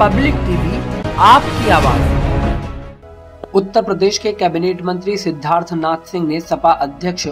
Public TV, आपकी आवाज़। उत्तर प्रदेश के कैबिनेट मंत्री सिद्धार्थ नाथ सिंह ने सपा अध्यक्ष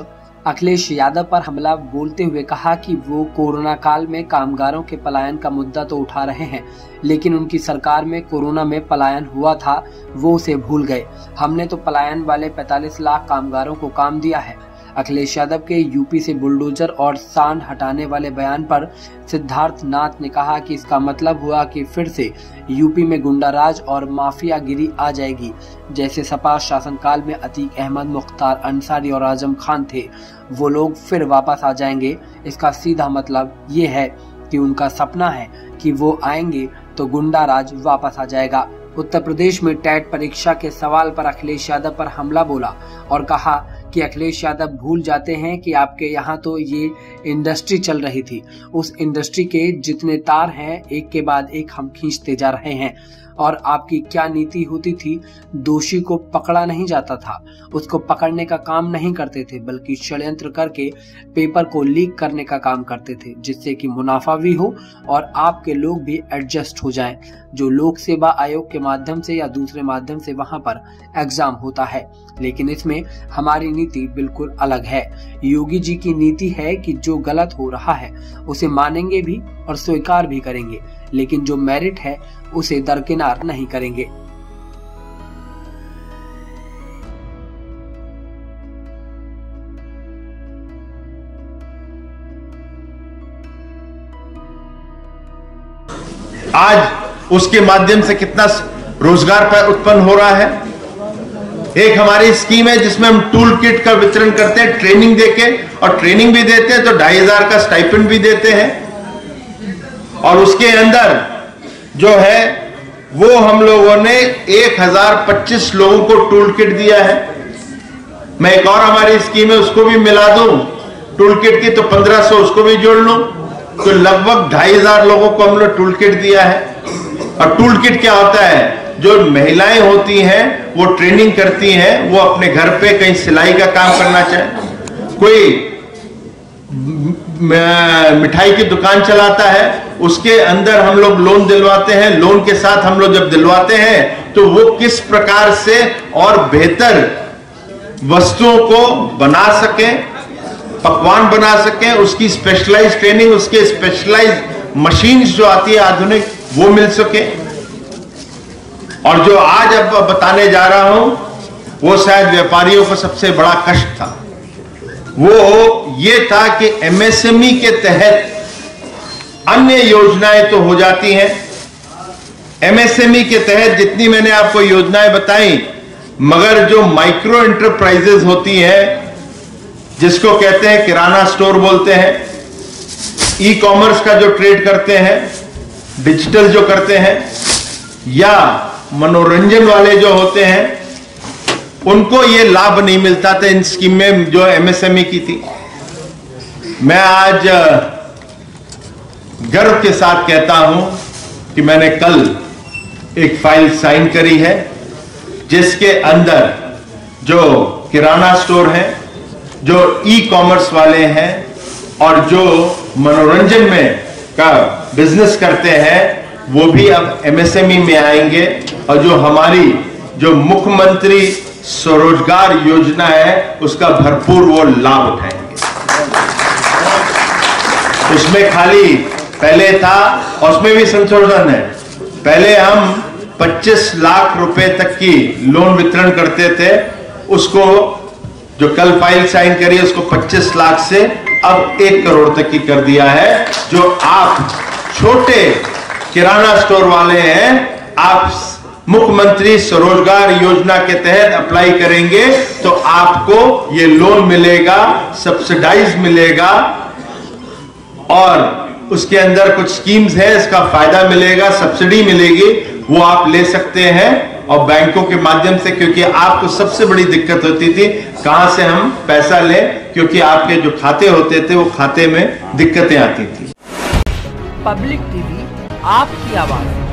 अखिलेश यादव पर हमला बोलते हुए कहा कि वो कोरोना काल में कामगारों के पलायन का मुद्दा तो उठा रहे हैं, लेकिन उनकी सरकार में कोरोना में पलायन हुआ था, वो उसे भूल गए। हमने तो पलायन वाले 45 लाख कामगारों को काम दिया है। अखिलेश यादव के यूपी से बुलडोजर और सांड हटाने वाले बयान पर सिद्धार्थ नाथ ने कहा कि इसका मतलब हुआ कि फिर से यूपी में गुंडाराज और माफिया गिरी आ जाएगी। जैसे सपा शासनकाल में अतीक अहमद, मुख्तार अंसारी और आज़म खान थे, वो लोग फिर वापस आ जाएँगे। इसका सीधा मतलब ये है कि उनका सपना है कि वो आएँगे तो गुंडा राज वापस आ जाएगा। उत्तर प्रदेश में टेट परीक्षा के सवाल पर अखिलेश यादव पर हमला बोला और कहा कि अखिलेश यादव भूल जाते हैं कि आपके यहाँ तो ये इंडस्ट्री चल रही थी। उस इंडस्ट्री के जितने तार हैं, एक के बाद एक हम खींचते जा रहे हैं। और आपकी क्या नीति होती थी, दोषी को पकड़ा नहीं जाता था। उसको पकड़ने का काम नहीं करते थे, बल्कि षड्यंत्र करके पेपर को लीक करने का काम करते थे, जिससे कि मुनाफा भी हो और आपके लोग भी एडजस्ट हो जाएँ, जो लोक सेवा आयोग के माध्यम से या दूसरे माध्यम से वहाँ पर एग्ज़ाम होता है। लेकिन इसमें हमारी नीति बिल्कुल अलग है। योगी जी की नीति है कि जो गलत हो रहा है, उसे मानेंगे भी और स्वीकार भी करेंगे। लेकिन जो मेरिट है, उसे दरकिनार नहीं करेंगे। आज उसके माध्यम से कितना रोज़गार पर उत्पन्न हो रहा है? एक हमारी स्कीम है जिसमें हम टूल किट का वितरण करते हैं ट्रेनिंग देके, और ट्रेनिंग भी देते हैं तो ढाई हज़ार का स्टाइपेंड भी देते हैं। और उसके अंदर जो है, वो हम लोगों ने 1025 लोगों को टूल किट दिया है। मैं एक और हमारी स्कीम है, उसको भी मिला दूँ। टूल किट की तो 1500 उसको भी जोड़ लूँ। तो लगभग ढाई हज़ार लोगों को हम लोग टूल किट दिया है। और टूल किट क्या होता है? जो महिलाएँ होती हैं, वो ट्रेनिंग करती हैं, वो अपने घर पे कहीं सिलाई का काम करना चाहे। कोई मिठाई की दुकान चलाता है, उसके अंदर हम लोग लोन दिलवाते हैं, लोन के साथ हम लोग जब दिलवाते हैं तो वो किस प्रकार से और बेहतर वस्तुओं को बना सके, पकवान बना सके, उसकी स्पेशलाइज ट्रेनिंग उसके स्पेशलाइज मशीन्स जो आती है आधुनिक, वो मिल सके। और जो आज अब बताने जा रहा हूँ, वो शायद व्यापारियों को सबसे बड़ा कष्ट था। वो ये था कि एमएसएमई के तहत अन्य योजनाएँ तो हो जाती हैं। एमएसएमई के तहत जितनी मैंने आपको योजनाएँ बताई, मगर जो माइक्रो इंटरप्राइजेस होती हैं, जिसको कहते हैं किराना स्टोर बोलते हैं ई कॉमर्स का जो ट्रेड करते हैं डिजिटल जो करते हैं, या मनोरंजन वाले जो होते हैं उनको ये लाभ नहीं मिलता था, इन स्कीम में जो एमएसएमई की थी। मैं आज गर्व के साथ कहता हूँ कि मैंने कल एक फ़ाइल साइन करी है, जिसके अंदर जो किराना स्टोर है, जो ई कॉमर्स वाले हैं, और जो मनोरंजन में का बिज़नेस करते हैं, वो भी अब एमएसएमई में आएँगे, और जो हमारी जो मुख्यमंत्री स्वरोजगार योजना है, उसका भरपूर वो लाभ उठाएँगे। उसमें खाली पहले था उसमें भी संशोधन है। पहले हम 25 लाख रुपए तक की लोन वितरण करते थे, उसको जो कल फ़ाइल साइन करी, उसको 25 लाख से अब एक करोड़ तक की कर दिया है, जो आप छोटे किराना स्टोर वाले हैं, आप मुख्यमंत्री स्वरोजगार योजना के तहत अप्लाई करेंगे तो आपको ये लोन मिलेगा सब्सिडाइज मिलेगा, और उसके अंदर कुछ स्कीम्स है, इसका फ़ायदा मिलेगा सब्सिडी मिलेगी, वो आप ले सकते हैं, और बैंकों के माध्यम से, क्योंकि आपको सबसे बड़ी दिक्कत होती थी, कहाँ से हम पैसा लें, क्योंकि आपके जो खाते होते थे, वो खाते में दिक्कतें आती थी। पब्लिक टीवी आपकी आवाज़।